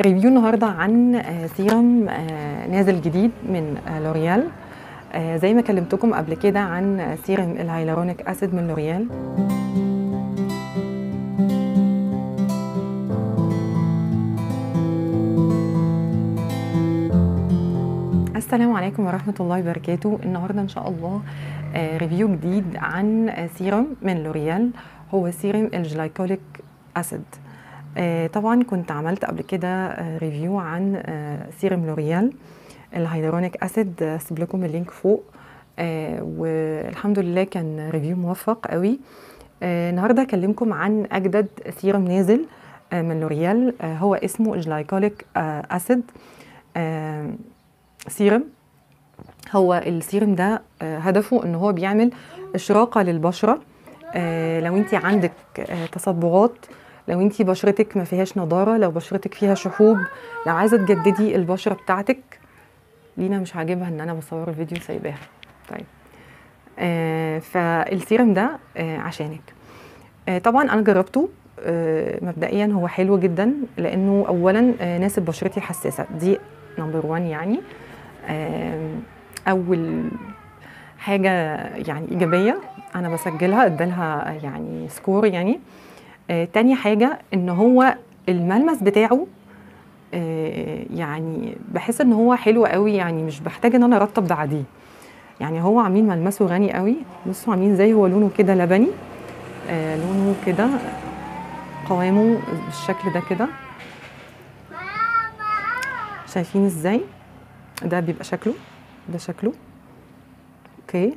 review النهارده عن آه، سيرم آه، نازل جديد من آه، لوريال. زي ما كلمتكم قبل كده عن serum ال hyaluronic acid من لوريال. السلام عليكم ورحمة الله وبركاته. النهاردة إن شاء الله review جديد عن سيرم من لوريال. هو serum ال glycolic acid. طبعا كنت عملت قبل كده آه، review عن آه، سيرم لوريال ال hyaluronic acid آه، هسيب لكم ال link فوق آه، والحمد لله كان review موفق قوي. آه، النهارده هكلمكم عن أجدد سيرم نازل آه، من لوريال آه، هو اسمه ال glycolic آه، acid آه، سيرم هو السيرم ده آه، هدفه إن هو بيعمل إشراقة للبشرة آه، لو انت عندك آه، تصبغات لو انت بشرتك ما فيهاش نضارة لو بشرتك فيها شحوب لو عايزة تجددي البشرة بتاعتك لينا مش عاجبها إن أنا بصور الفيديو سايباها. طيب. آه، فالسيرم ده آه، عشانك. آه، طبعا أنا جربته آه، مبدئيا هو حلو جدا لأنه اولا آه، ناسب بشرتي حساسة. دي number 1 يعني. آم، أول حاجة يعني إيجابية أنا بسجلها إدالها يعني سكور يعني. آه، تاني حاجة إن هو الملمس بتاعه آه، يعني بحس إن هو حلو قوي يعني مش بحتاج إن أنا أرطب بعديه. يعني هو عاملين ملمسه غني قوي بصوا عاملين زي هو لونه كده لبني آه لونه كده قوامه بالشكل ده كده. شايفين إزاي؟ ده بيبقى شكله ده شكله. okay.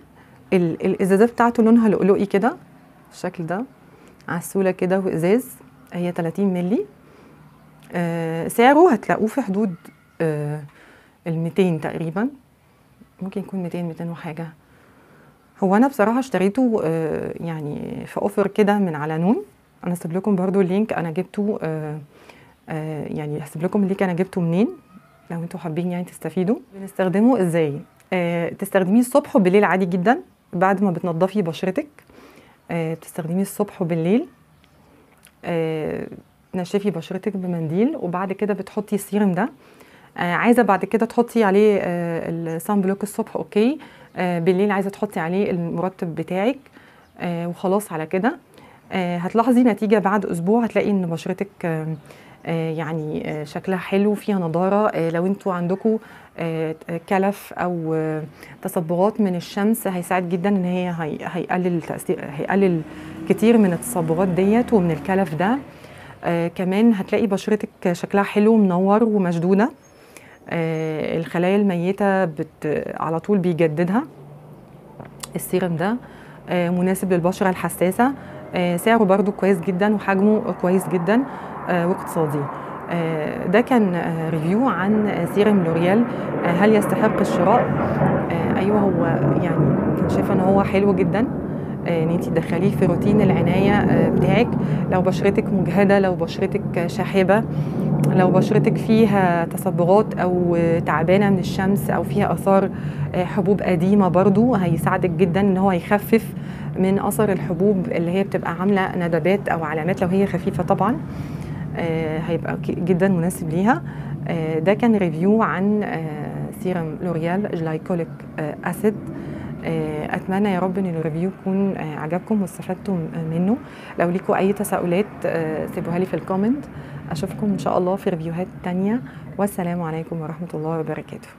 ال- الازازه بتاعته لونها لؤلؤي كده الشكل ده. عسولة كده وإزاز هي 30 مللي. آه سعره هتلاقوه في حدود آه ال 200 تقريبا. ممكن يكون 200 200 وحاجة. هو أنا بصراحة اشتريته آه يعني في offer كده من على نون. أنا هسيب لكم برضو ال link أنا جبته آه يعني هسيب لكم ال link أنا جبته منين؟ لو أنتوا حابين يعني تستفيدوا. بنستخدمه إزاي؟ تستخدميه الصبح وبالليل عادي جدا بعد ما بتنضفي بشرتك. بتستخدميه الصبح وبالليل. آه نشفي بشرتك بمنديل وبعد كده بتحطي السيرم ده. آه عايزة بعد كده تحطي عليه آه ال sunblock الصبح okay. آه بالليل عايزة تحطي عليه المرطب بتاعك. آه وخلاص على كده. آه هتلاحظي نتيجة بعد أسبوع هتلاقي إن بشرتك آه آه يعني آه شكلها حلو فيها نضارة. آه لو أنتوا عندكم آه كلف أو آه تصبغات من الشمس هيساعد جدا إن هي هي هيقلل هيقلل كتير من التصبغات ديت ومن الكلف ده. آه كمان هتلاقي بشرتك شكلها حلو منور ومشدودة. آه الخلايا الميتة بت على طول بيجددها. السيرم ده آه مناسب للبشرة الحساسة. آه سعره برضو كويس جدا وحجمه كويس جدا آه واقتصادي. آه ده كان آه review عن آه سيرم لوريال آه هل يستحق الشراء؟ آه أيوه هو يعني شايفة إن هو حلو جدا. آه، إن انت تدخليه في روتين العناية آه، بتاعك. لو بشرتك مجهدة لو بشرتك شاحبة لو بشرتك فيها تصبغات أو آه، تعبانة من الشمس أو فيها آثار آه، حبوب قديمة برضو هيساعدك جدا إن هو يخفف من أثر الحبوب اللي هي بتبقى عاملة ندبات أو علامات لو هي خفيفة طبعا آه، هيبقى جدا مناسب ليها. آه، ده كان review عن سيرم لوريال glycolic acid أتمنى يا رب إن ال review يكون آه، عجبكم واستفدتم منه. لو ليكم أي تساؤلات سيبوها لي في ال comment أشوفكم إن شاء الله في ريفيوهات تانية. والسلام عليكم ورحمة الله وبركاته.